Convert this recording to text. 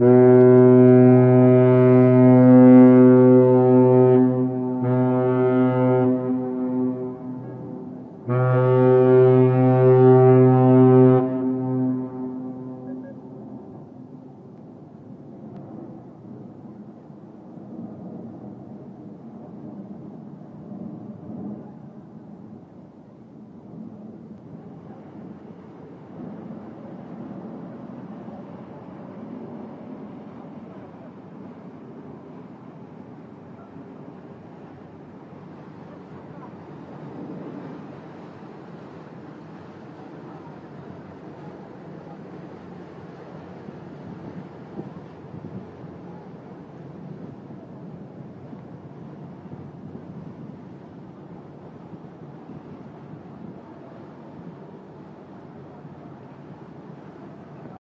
Mm-hmm.